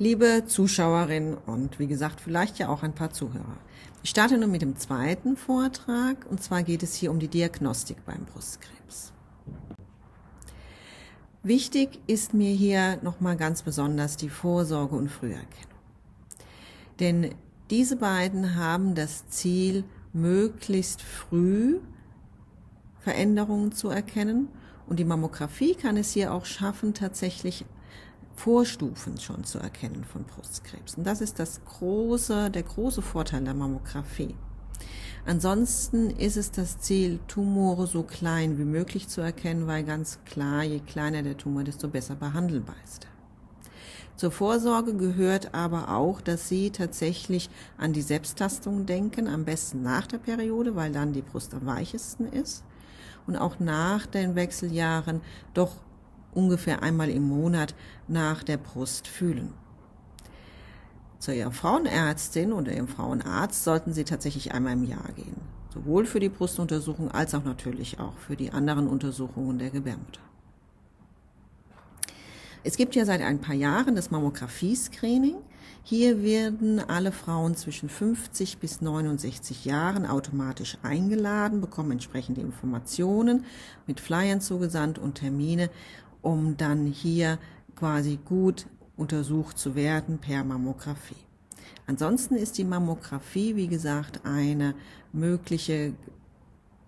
Liebe Zuschauerinnen und wie gesagt, vielleicht ja auch ein paar Zuhörer. Ich starte nun mit dem zweiten Vortrag und zwar geht es hier um die Diagnostik beim Brustkrebs. Wichtig ist mir hier nochmal ganz besonders die Vorsorge und Früherkennung. Denn diese beiden haben das Ziel, möglichst früh Veränderungen zu erkennen. Und die Mammographie kann es hier auch schaffen, tatsächlich Vorstufen schon zu erkennen von Brustkrebs. Und das ist das große, der große Vorteil der Mammographie. Ansonsten ist es das Ziel, Tumore so klein wie möglich zu erkennen, weil ganz klar, je kleiner der Tumor, desto besser behandelbar ist er. Zur Vorsorge gehört aber auch, dass Sie tatsächlich an die Selbsttastung denken, am besten nach der Periode, weil dann die Brust am weichesten ist. Und auch nach den Wechseljahren doch ungefähr einmal im Monat nach der Brust fühlen. Zu Ihrer Frauenärztin oder Ihrem Frauenarzt sollten Sie tatsächlich einmal im Jahr gehen. Sowohl für die Brustuntersuchung als auch natürlich auch für die anderen Untersuchungen der Gebärmutter. Es gibt ja seit ein paar Jahren das Mammographie-Screening. Hier werden alle Frauen zwischen 50 bis 69 Jahren automatisch eingeladen, bekommen entsprechende Informationen mit Flyern zugesandt und Termine, um dann hier quasi gut untersucht zu werden per Mammographie. Ansonsten ist die Mammographie, wie gesagt, eine mögliche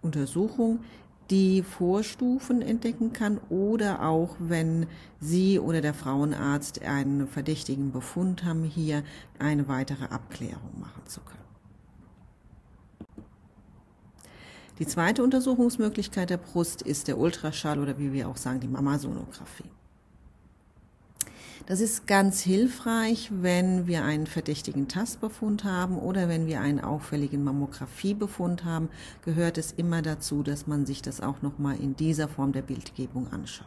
Untersuchung, die Vorstufen entdecken kann oder auch, wenn Sie oder der Frauenarzt einen verdächtigen Befund haben, hier eine weitere Abklärung machen zu können. Die zweite Untersuchungsmöglichkeit der Brust ist der Ultraschall oder wie wir auch sagen, die Mammasonographie. Das ist ganz hilfreich, wenn wir einen verdächtigen Tastbefund haben oder wenn wir einen auffälligen Mammografiebefund haben, gehört es immer dazu, dass man sich das auch nochmal in dieser Form der Bildgebung anschaut.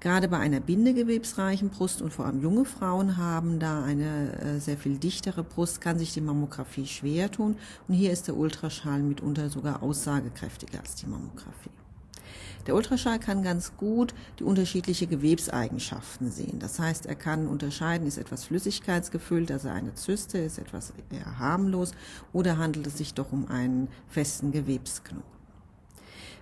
Gerade bei einer bindegewebsreichen Brust und vor allem junge Frauen haben da eine äh, sehr viel dichtere Brust, kann sich die Mammographie schwer tun. Und hier ist der Ultraschall mitunter sogar aussagekräftiger als die Mammographie. Der Ultraschall kann ganz gut die unterschiedliche Gewebseigenschaften sehen. Das heißt, er kann unterscheiden, ist etwas flüssigkeitsgefüllt, also eine Zyste, ist etwas eher harmlos oder handelt es sich doch um einen festen Gewebsknoten.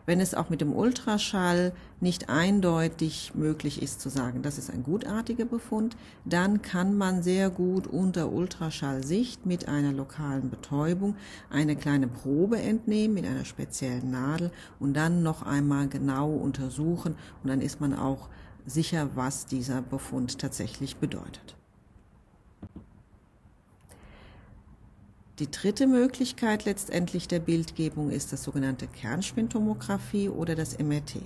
Wenn es auch mit dem Ultraschall nicht eindeutig möglich ist zu sagen, das ist ein gutartiger Befund, dann kann man sehr gut unter Ultraschallsicht mit einer lokalen Betäubung eine kleine Probe entnehmen mit einer speziellen Nadel und dann noch einmal genau untersuchen und dann ist man auch sicher, was dieser Befund tatsächlich bedeutet. Die dritte Möglichkeit letztendlich der Bildgebung ist das sogenannte Kernspintomographie oder das MRT.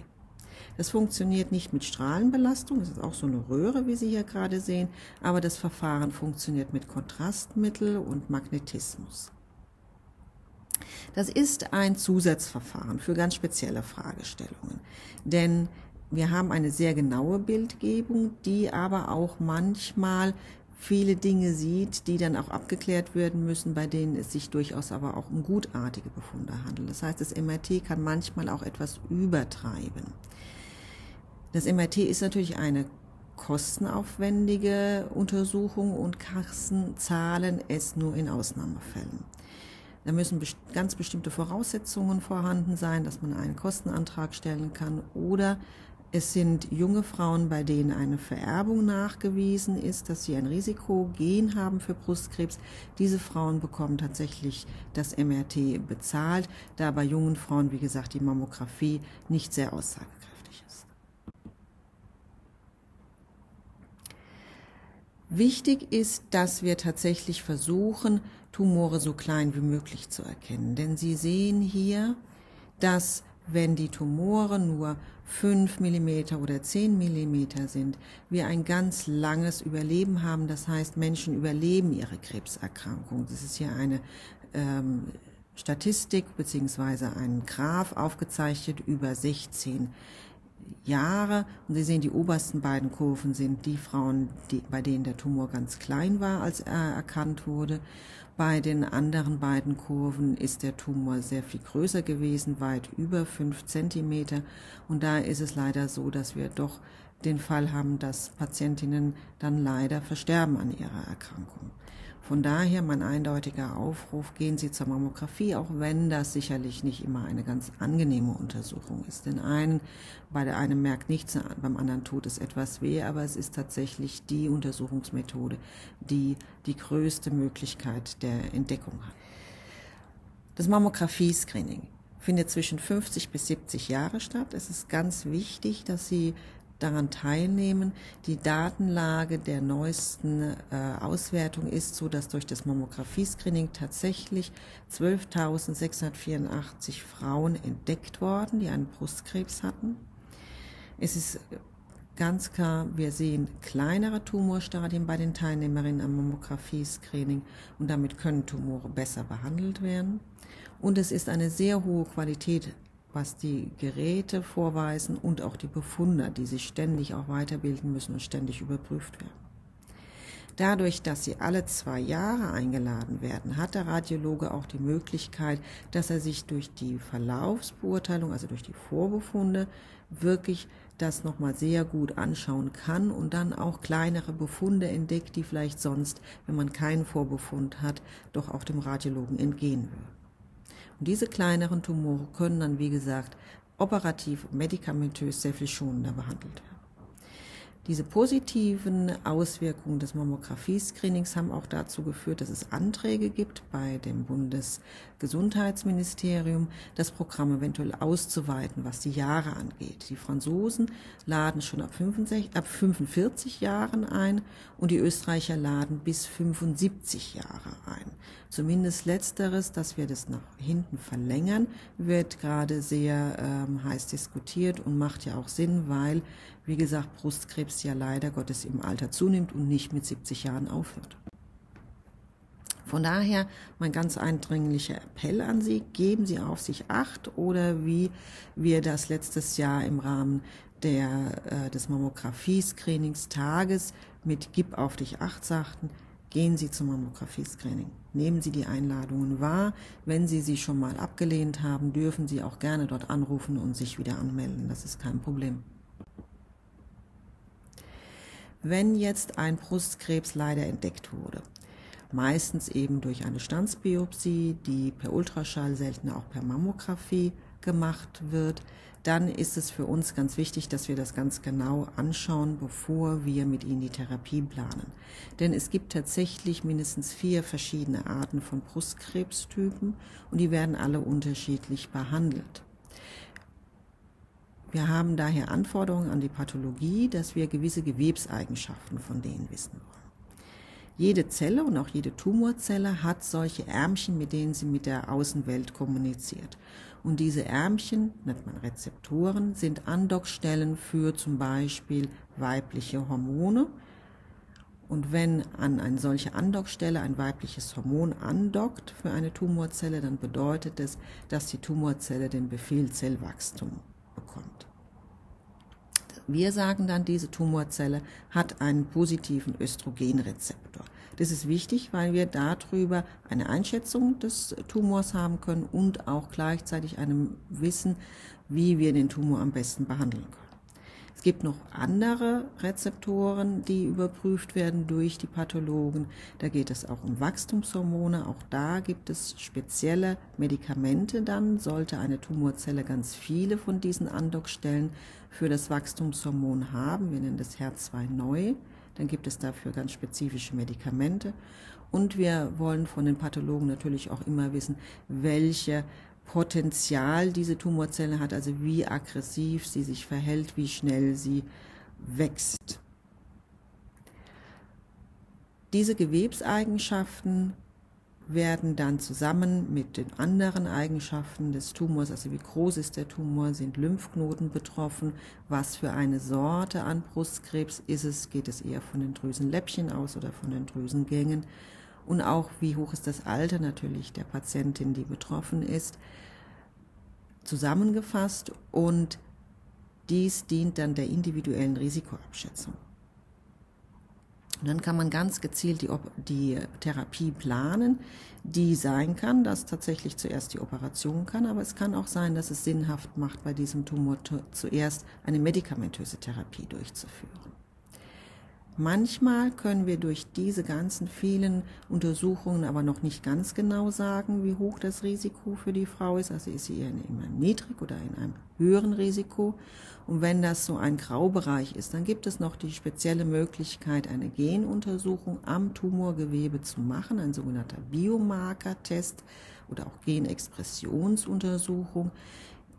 Das funktioniert nicht mit Strahlenbelastung, es ist auch so eine Röhre, wie Sie hier gerade sehen, aber das Verfahren funktioniert mit Kontrastmittel und Magnetismus. Das ist ein Zusatzverfahren für ganz spezielle Fragestellungen, denn wir haben eine sehr genaue Bildgebung, die aber auch manchmal viele Dinge sieht, die dann auch abgeklärt werden müssen, bei denen es sich durchaus aber auch um gutartige Befunde handelt. Das heißt, das MRT kann manchmal auch etwas übertreiben. Das MRT ist natürlich eine kostenaufwendige Untersuchung und Kassen zahlen es nur in Ausnahmefällen. Da müssen ganz bestimmte Voraussetzungen vorhanden sein, dass man einen Kostenantrag stellen kann oder es sind junge Frauen, bei denen eine Vererbung nachgewiesen ist, dass sie ein Risikogen haben für Brustkrebs. Diese Frauen bekommen tatsächlich das MRT bezahlt, da bei jungen Frauen, wie gesagt, die Mammographie nicht sehr aussagekräftig ist. Wichtig ist, dass wir tatsächlich versuchen, Tumore so klein wie möglich zu erkennen. Denn Sie sehen hier, dass wenn die Tumore nur 5 mm oder 10 mm sind, wir ein ganz langes Überleben haben. Das heißt, Menschen überleben ihre Krebserkrankung. Das ist hier eine ähm, Statistik beziehungsweise ein Graph aufgezeichnet über 16 Jahre. Und Sie sehen, die obersten beiden Kurven sind die Frauen, die, bei denen der Tumor ganz klein war, als er erkannt wurde. Bei den anderen beiden Kurven ist der Tumor sehr viel größer gewesen, weit über fünf Zentimeter. Und da ist es leider so, dass wir doch den Fall haben, dass Patientinnen dann leider versterben an ihrer Erkrankung. Von daher mein eindeutiger Aufruf, gehen Sie zur Mammographie, auch wenn das sicherlich nicht immer eine ganz angenehme Untersuchung ist. Den einen, bei der einen merkt nichts, beim anderen tut es etwas weh, aber es ist tatsächlich die Untersuchungsmethode, die die größte Möglichkeit der Entdeckung hat. Das Mammographie-Screening findet zwischen 50 bis 70 Jahre statt. Es ist ganz wichtig, dass Sie daran teilnehmen. Die Datenlage der neuesten äh, Auswertung ist so, dass durch das Mammographie-Screening tatsächlich 12.684 Frauen entdeckt worden, die einen Brustkrebs hatten. Es ist ganz klar, wir sehen kleinere Tumorstadien bei den Teilnehmerinnen am Mammographie-Screening und damit können Tumore besser behandelt werden. Und es ist eine sehr hohe Qualität was die Geräte vorweisen und auch die Befunder, die sich ständig auch weiterbilden müssen und ständig überprüft werden. Dadurch, dass sie alle zwei Jahre eingeladen werden, hat der Radiologe auch die Möglichkeit, dass er sich durch die Verlaufsbeurteilung, also durch die Vorbefunde, wirklich das nochmal sehr gut anschauen kann und dann auch kleinere Befunde entdeckt, die vielleicht sonst, wenn man keinen Vorbefund hat, doch auch dem Radiologen entgehen würden. Und diese kleineren Tumore können dann, wie gesagt, operativ, medikamentös sehr viel schonender behandelt werden. Diese positiven Auswirkungen des Mammographie-Screenings haben auch dazu geführt, dass es Anträge gibt bei dem Bundesgesundheitsministerium, das Programm eventuell auszuweiten, was die Jahre angeht. Die Franzosen laden schon ab, 65, ab 45 Jahren ein und die Österreicher laden bis 75 Jahre ein. Zumindest letzteres, dass wir das nach hinten verlängern, wird gerade sehr ähm, heiß diskutiert und macht ja auch Sinn, weil, wie gesagt, Brustkrebs ja leider Gottes im Alter zunimmt und nicht mit 70 Jahren aufhört. Von daher mein ganz eindringlicher Appell an Sie, geben Sie auf sich acht oder wie wir das letztes Jahr im Rahmen der, äh, des Mammographie-Screeningstages mit Gib auf dich acht sagten, Gehen Sie zum Mammographie-Screening. Nehmen Sie die Einladungen wahr. Wenn Sie sie schon mal abgelehnt haben, dürfen Sie auch gerne dort anrufen und sich wieder anmelden. Das ist kein Problem. Wenn jetzt ein Brustkrebs leider entdeckt wurde, meistens eben durch eine Standsbiopsie, die per Ultraschall, seltener auch per Mammographie gemacht wird, dann ist es für uns ganz wichtig, dass wir das ganz genau anschauen, bevor wir mit ihnen die Therapie planen. Denn es gibt tatsächlich mindestens vier verschiedene Arten von Brustkrebstypen und die werden alle unterschiedlich behandelt. Wir haben daher Anforderungen an die Pathologie, dass wir gewisse Gewebseigenschaften von denen wissen wollen. Jede Zelle und auch jede Tumorzelle hat solche Ärmchen, mit denen sie mit der Außenwelt kommuniziert. Und diese Ärmchen, nennt man Rezeptoren, sind Andockstellen für zum Beispiel weibliche Hormone. Und wenn an eine solche Andockstelle ein weibliches Hormon andockt für eine Tumorzelle, dann bedeutet es, dass die Tumorzelle den Befehl Zellwachstum bekommt. Wir sagen dann, diese Tumorzelle hat einen positiven Östrogenrezeptor. Das ist wichtig, weil wir darüber eine Einschätzung des Tumors haben können und auch gleichzeitig einem Wissen, wie wir den Tumor am besten behandeln können. Es gibt noch andere Rezeptoren, die überprüft werden durch die Pathologen. Da geht es auch um Wachstumshormone. Auch da gibt es spezielle Medikamente dann, sollte eine Tumorzelle ganz viele von diesen Andockstellen für das Wachstumshormon haben. Wir nennen das HER2 neu. Dann gibt es dafür ganz spezifische Medikamente. Und wir wollen von den Pathologen natürlich auch immer wissen, welche Potenzial diese Tumorzelle hat, also wie aggressiv sie sich verhält, wie schnell sie wächst. Diese Gewebseigenschaften werden dann zusammen mit den anderen Eigenschaften des Tumors, also wie groß ist der Tumor, sind Lymphknoten betroffen, was für eine Sorte an Brustkrebs ist es, geht es eher von den Drüsenläppchen aus oder von den Drüsengängen? Und auch wie hoch ist das Alter natürlich der Patientin, die betroffen ist, zusammengefasst und Dies dient dann der individuellen Risikoabschätzung. Und dann kann man ganz gezielt die, die, Therapie planen, die sein kann, dass tatsächlich zuerst die Operation kann, aber es kann auch sein, dass es sinnhaft macht, bei diesem Tumor zuerst eine medikamentöse Therapie durchzuführen. Manchmal können wir durch diese ganzen vielen Untersuchungen aber noch nicht ganz genau sagen, wie hoch das Risiko für die Frau ist. Also ist sie eher in einem niedrig oder in einem höheren Risiko. Und wenn das so ein Graubereich ist, dann gibt es noch die spezielle Möglichkeit, eine Genuntersuchung am Tumorgewebe zu machen, ein sogenannter Biomarkertest oder auch Genexpressionsuntersuchung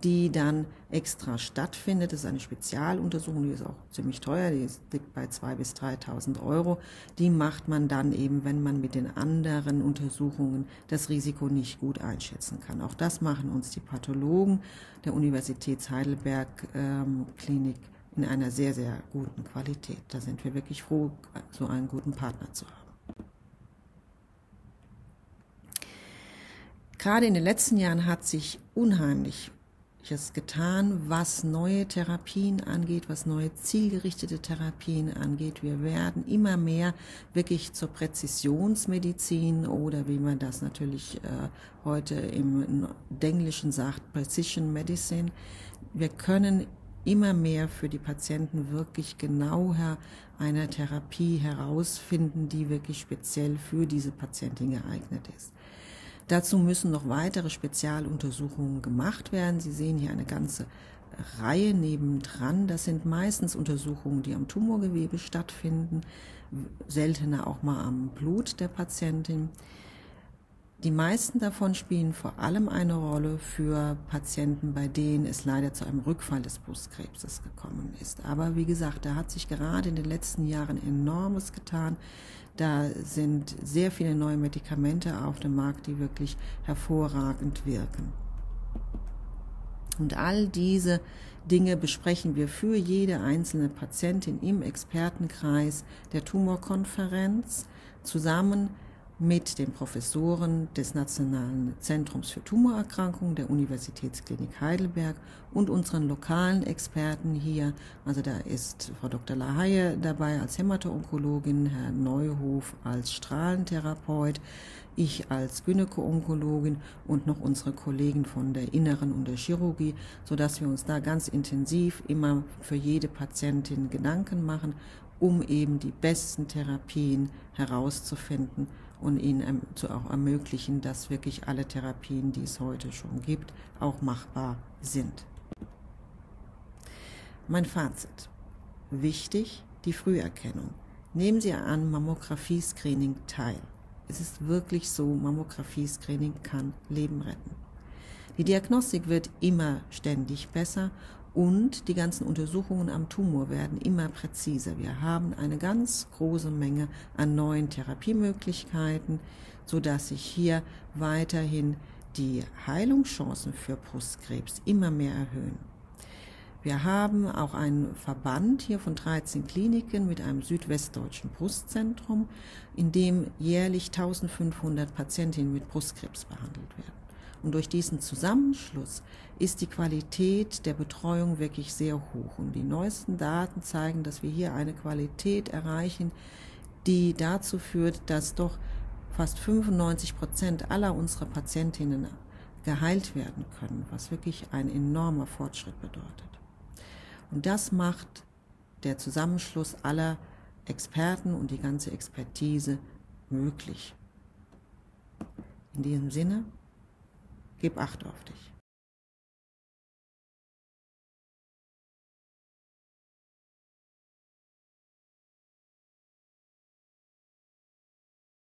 die dann extra stattfindet. Das ist eine Spezialuntersuchung, die ist auch ziemlich teuer, die liegt bei 2.000 bis 3.000 Euro. Die macht man dann eben, wenn man mit den anderen Untersuchungen das Risiko nicht gut einschätzen kann. Auch das machen uns die Pathologen der Universitäts Heidelberg ähm, Klinik in einer sehr, sehr guten Qualität. Da sind wir wirklich froh, so einen guten Partner zu haben. Gerade in den letzten Jahren hat sich unheimlich getan, was neue Therapien angeht, was neue zielgerichtete Therapien angeht. Wir werden immer mehr wirklich zur Präzisionsmedizin oder wie man das natürlich äh, heute im Englischen sagt, Precision Medicine. Wir können immer mehr für die Patienten wirklich genauer eine Therapie herausfinden, die wirklich speziell für diese Patientin geeignet ist. Dazu müssen noch weitere Spezialuntersuchungen gemacht werden. Sie sehen hier eine ganze Reihe nebendran. Das sind meistens Untersuchungen, die am Tumorgewebe stattfinden, seltener auch mal am Blut der Patientin. Die meisten davon spielen vor allem eine Rolle für Patienten, bei denen es leider zu einem Rückfall des Brustkrebses gekommen ist. Aber wie gesagt, da hat sich gerade in den letzten Jahren enormes getan. Da sind sehr viele neue Medikamente auf dem Markt, die wirklich hervorragend wirken. Und all diese Dinge besprechen wir für jede einzelne Patientin im Expertenkreis der Tumorkonferenz zusammen mit den Professoren des Nationalen Zentrums für Tumorerkrankungen der Universitätsklinik Heidelberg und unseren lokalen Experten hier. Also da ist Frau Dr. Lahaye dabei als Hämato-Onkologin, Herr Neuhof als Strahlentherapeut, ich als Gynäko-Onkologin und noch unsere Kollegen von der Inneren und der Chirurgie, sodass wir uns da ganz intensiv immer für jede Patientin Gedanken machen, um eben die besten Therapien herauszufinden und ihnen zu auch ermöglichen, dass wirklich alle Therapien, die es heute schon gibt, auch machbar sind. Mein Fazit. Wichtig, die Früherkennung. Nehmen Sie an Mammographie-Screening teil. Es ist wirklich so, Mammographie-Screening kann Leben retten. Die Diagnostik wird immer ständig besser und die ganzen Untersuchungen am Tumor werden immer präziser. Wir haben eine ganz große Menge an neuen Therapiemöglichkeiten, sodass sich hier weiterhin die Heilungschancen für Brustkrebs immer mehr erhöhen. Wir haben auch einen Verband hier von 13 Kliniken mit einem südwestdeutschen Brustzentrum, in dem jährlich 1500 Patientinnen mit Brustkrebs behandelt werden. Und durch diesen Zusammenschluss ist die Qualität der Betreuung wirklich sehr hoch. Und die neuesten Daten zeigen, dass wir hier eine Qualität erreichen, die dazu führt, dass doch fast 95 Prozent aller unserer Patientinnen geheilt werden können, was wirklich ein enormer Fortschritt bedeutet. Und das macht der Zusammenschluss aller Experten und die ganze Expertise möglich. In diesem Sinne, Gib Acht auf dich.